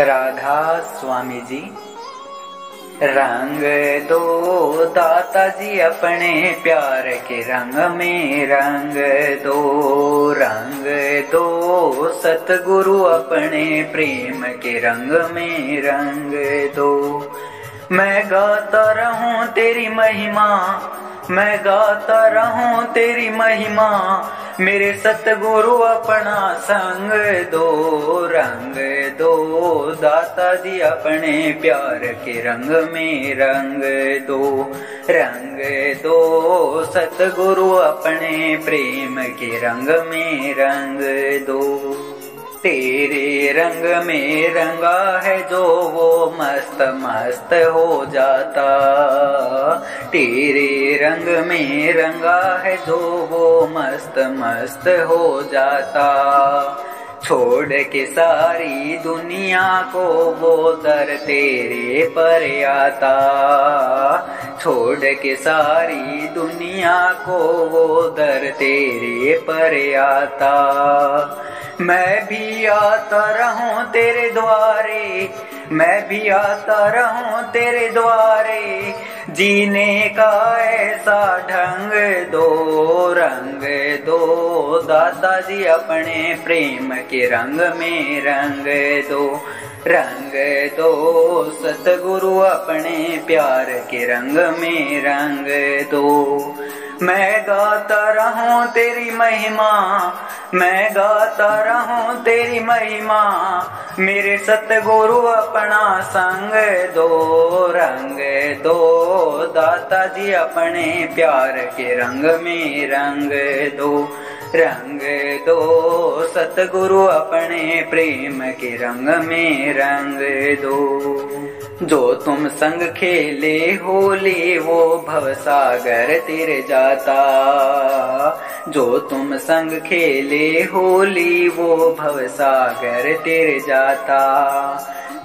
राधा स्वामी जी रंग दो दाता जी अपने प्यार के रंग में रंग दो रंग दो सतगुरु अपने प्रेम के रंग में रंग दो। मैं गाता रहूँ तेरी महिमा, मैं गाता रहूँ तेरी महिमा मेरे सतगुरु अपना संग दो, रंग दो। दाता जी अपने प्यार के रंग में रंग दो रंग दो। सतगुरु अपने प्रेम के रंग में रंग दो। तेरे रंग में रंगा है जो वो मस्त मस्त हो जाता। तेरे रंग में रंगा है जो वो मस्त मस्त हो जाता। छोड़ के सारी दुनिया को वो दर तेरे पर आता। छोड़ के सारी दुनिया को वो दर तेरे पर आता। मैं भी आता रहूँ तेरे द्वारे, मैं भी आता रहूँ तेरे द्वारे। जीने का ऐसा ढंग दो, रंग दो, दादाजी अपने प्रेम के रंग में रंग दो रंग दो। सतगुरु अपने प्यार के रंग में रंग दो। मैं गाता रहूँ तेरी महिमा, मैं गाता रहूँ तेरी महिमा, मेरे सतगुरु अपना संग दो रंग दो दाता जी अपने प्यार के रंग में रंग दो रंग दो, सतगुरु अपने प्रेम के रंग में रंग दो। जो तुम संग खेले होली, वो भवसागर तिर जाता। जो तुम संग खेले होली, वो भवसागर तिर जाता।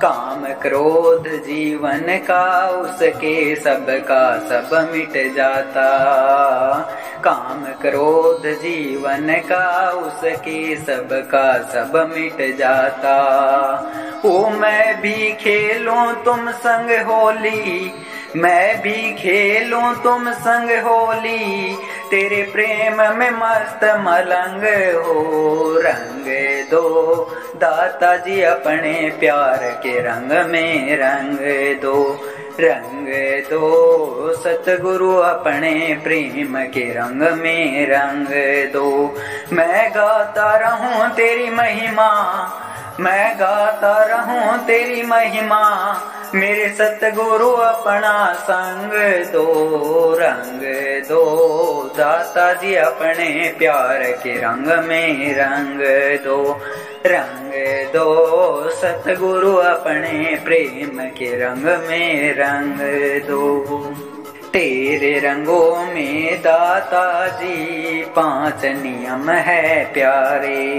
काम क्रोध जीवन का, उसके सब का सब मिट जाता। काम क्रोध जीवन का, उसके सब का सब मिट जाता। ओ, मैं भी खेलूं तुम संग होली मैं भी खेलूं तुम संग होली, तेरे प्रेम में मस्त मलंग हो। रंग दो दाता जी अपने प्यार के रंग में रंग दो। रंग दो, सतगुरु अपने प्रेम के रंग में रंग दो। मैं गाता रहूँ तेरी महिमा, मैं गाता रहूँ तेरी महिमा। मेरे सतगुरु अपना संग दो, रंग दो। दाता जी अपने प्यार के रंग में रंग दो रंग दो। सतगुरु अपने प्रेम के रंग में रंग दो। तेरे रंगों में दाता जी, पाँच नियम है प्यारे।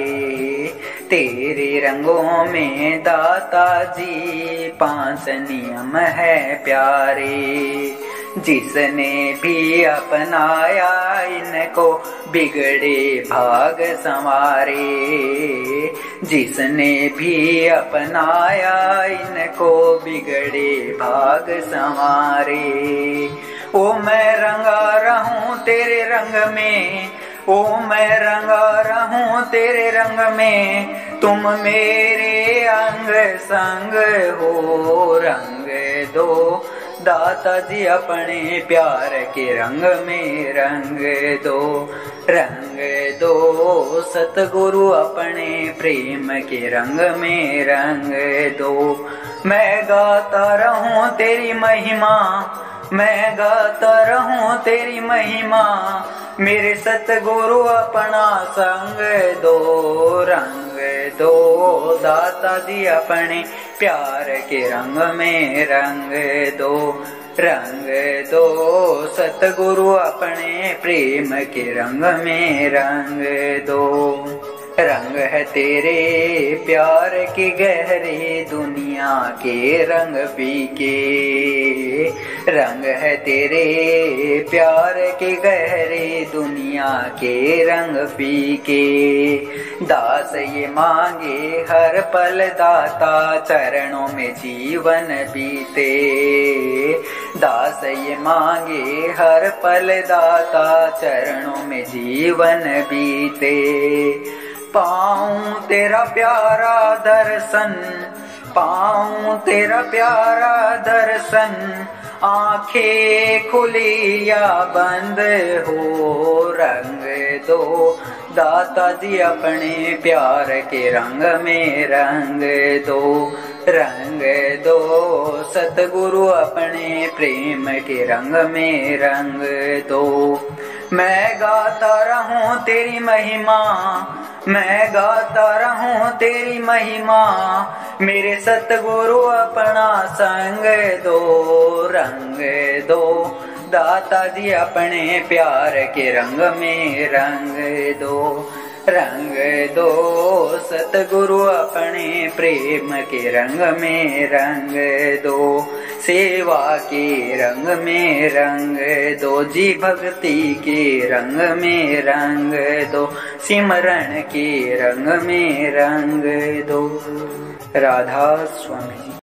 तेरे रंगों में दाता जी, पाँच नियम है प्यारे। जिसने भी अपनाया, इनको बिगड़े भाग संवारे। जिसने भी अपनाया, इनको बिगड़े भाग संवारे। ओ मैं रंगा रहूँ तेरे रंग में। ओ मैं रंगा रहूँ तेरे रंग में। तुम मेरे अंग संग हो, रंग दो। दाता जी अपने प्यार के रंग में रंग दो रंग दो। सतगुरु अपने प्रेम के रंग में रंग दो। मैं गाता रहूँ तेरी महिमा मैं गाता रहूँ तेरी महिमा, मेरे सतगुरु अपना संग दो, रंग दो, दाता जी अपने प्यार के रंग में रंग दो रंग दो, सतगुरु अपने प्रेम के रंग में रंग दो। रंग है तेरे, प्यार के गहरे दुनिया के रंग पीके रंग है तेरे, प्यार के गहरे दुनिया के रंग पीके दास ये मांगे हर पल, दाता चरणों में जीवन बीते। दास ये मांगे हर पल, दाता चरणों में जीवन बीते। पाऊँ तेरा प्यारा दर्शन, पाऊँ तेरा प्यारा दर्शन। आँखें खुली या बंद हो, रंग दो। दाता जी अपने प्यार के रंग में रंग दो रंग दो। सतगुरु अपने प्रेम के रंग में रंग दो। मैं गाता रहूँ तेरी महिमा, मैं गाता रहूँ तेरी महिमा। मेरे सतगुरु अपना संग दो, रंग दो। दाता जी अपने प्यार के रंग में रंग दो। रंग दो, सतगुरु अपने प्रेम के रंग में रंग दो, सेवा के रंग में रंग दो, जी भक्ति के रंग में रंग दो सिमरण के रंग में रंग दो। राधा स्वामी।